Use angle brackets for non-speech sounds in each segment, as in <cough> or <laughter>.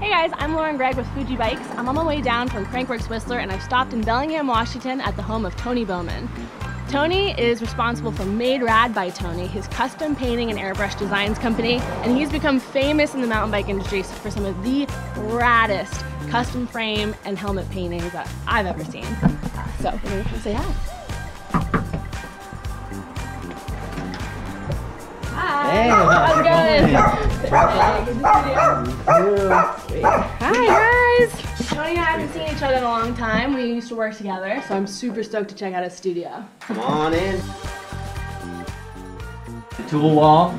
Hey guys, I'm Lauren Gregg with Fuji Bikes. I'm on my way down from Crankworx Whistler and I've stopped in Bellingham, Washington at the home of Tony Bowman. Tony is responsible for Made Rad by Tony, his custom painting and airbrush designs company, and he's become famous in the mountain bike industry for some of the raddest custom frame and helmet paintings that I've ever seen. So, say hi. Hey, how's it going? Hi guys! Tony and I haven't seen each other in a long time. We used to work together, so I'm super stoked to check out his studio. Come on in. The tool wall.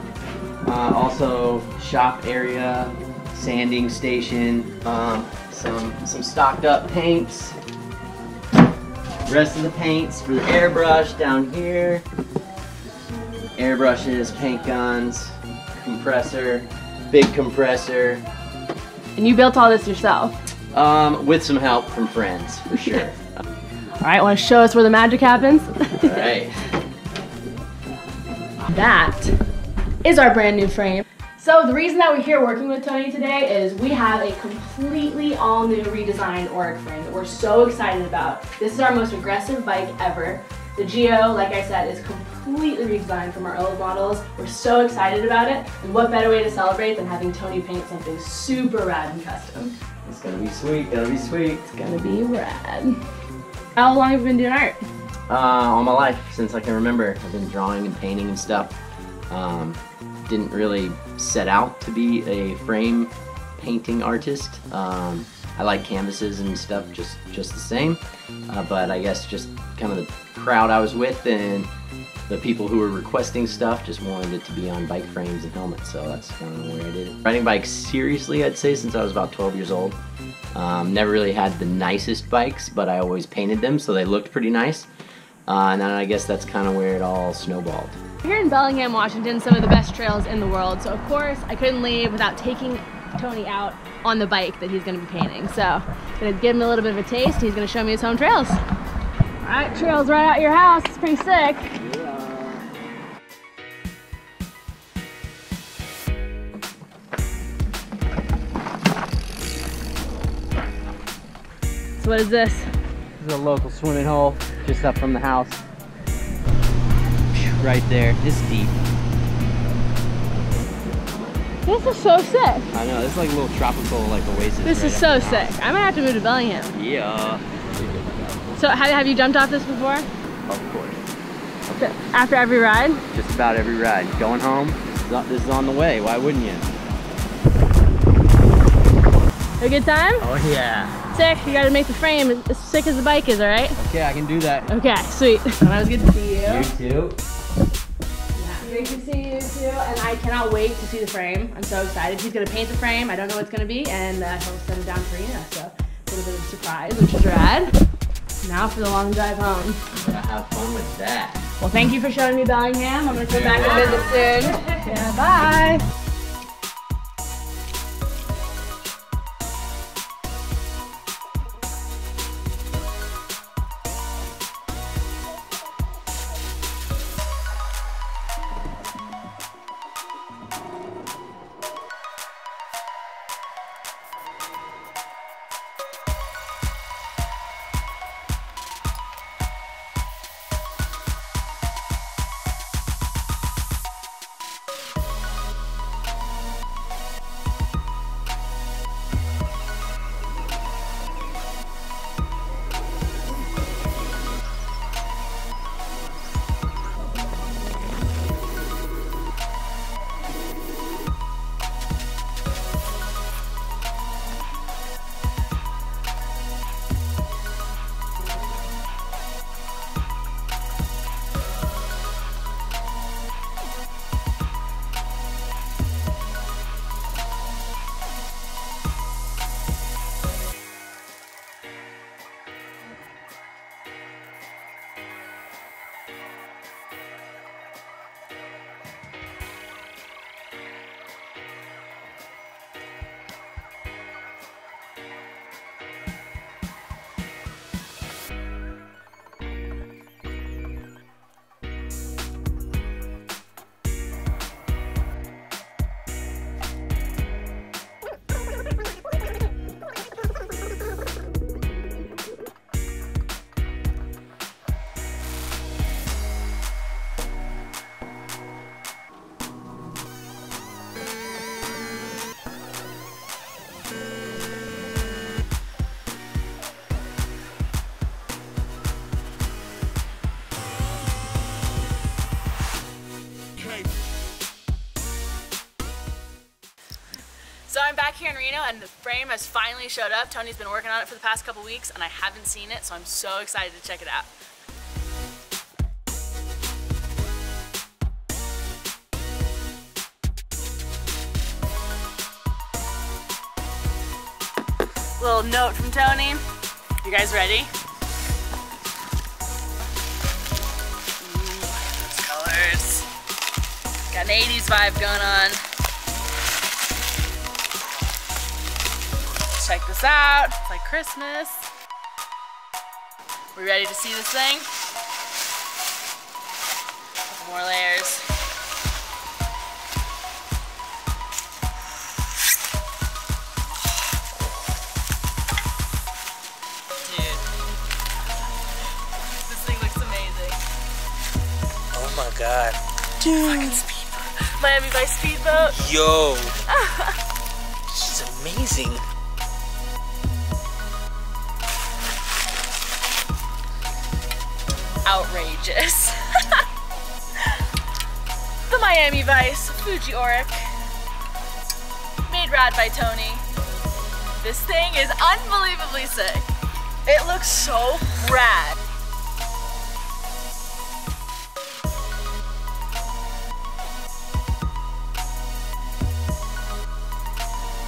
Uh, also shop area, sanding station, um, some some stocked up paints. Rest of the paints for the airbrush down here. Airbrushes, paint guns, compressor, big compressor. And you built all this yourself. Um, with some help from friends, for <laughs> sure. All right, want to show us where the magic happens? All right. <laughs> that is our brand new frame. So the reason that we're here working with Tony today is we have a completely all new redesigned Auric frame that we're so excited about. This is our most aggressive bike ever. The Geo, like I said, is completely redesigned from our old models. We're so excited about it, and what better way to celebrate than having Tony paint something super rad and custom. It's gonna be sweet, gonna be sweet. It's gonna be rad. How long have you been doing art? Uh, all my life, since I can remember, I've been drawing and painting and stuff. Um, didn't really set out to be a frame painting artist. Um, I like canvases and stuff just just the same, uh, but I guess just kind of the crowd I was with and the people who were requesting stuff just wanted it to be on bike frames and helmets, so that's kind of where I did it. Riding bikes seriously, I'd say, since I was about 12 years old. Um, never really had the nicest bikes, but I always painted them so they looked pretty nice. Uh, and then I guess that's kind of where it all snowballed. Here in Bellingham, Washington, some of the best trails in the world. So of course, I couldn't leave without taking Tony out on the bike that he's gonna be painting. So I'm gonna give him a little bit of a taste. He's gonna show me his home trails. Right, trails right out your house. It's pretty sick. So what is this? This is a local swimming hole just up from the house. Right there. It's deep. This is so sick. I know. This is like a little tropical like oasis. This right is so sick. house. I might have to move to Bellingham. Yeah. So have, have you jumped off this before? Of course. After every ride? Just about every ride. Going home. This is on- This is on the way. Why wouldn't you? A good time? Oh yeah. Sick. You gotta make the frame as sick as the bike is, alright? Okay, I can do that. Okay, sweet. That was good to see you. You too. Yeah, great to see you too. And I cannot wait to see the frame. I'm so excited. He's gonna paint the frame. I don't know what it's gonna be, and uh, he'll send it down to Reno. So a little bit of a surprise, which is rad. Now for the long drive home. Gotta have fun with that. Well, thank you for showing me Bellingham. I'm gonna come back and visit soon. <laughs> Yeah, bye. Here in Reno and the frame has finally showed up. Tony's been working on it for the past couple weeks and I haven't seen it, so I'm so excited to check it out. Little note from Tony. You guys ready? Ooh, colors. Got an 80s vibe going on. Check this out. It's like Christmas. We ready to see this thing? More layers. Dude. This thing looks amazing. Oh my god. Fucking speedboat. Miami Vice speedboat. Yo. <laughs> this is amazing. <laughs> the Miami Vice Fuji Auric. Made rad by Tony. This thing is unbelievably sick. It looks so rad.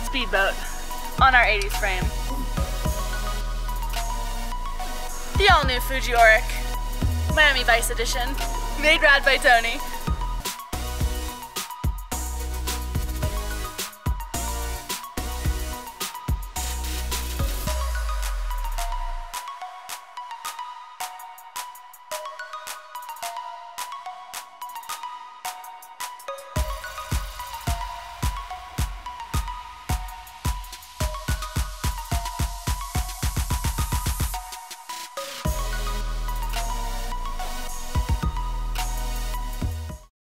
Speedboat on our 80s frame. The all new Fuji Auric. Miami Vice Edition. Made rad by Tony.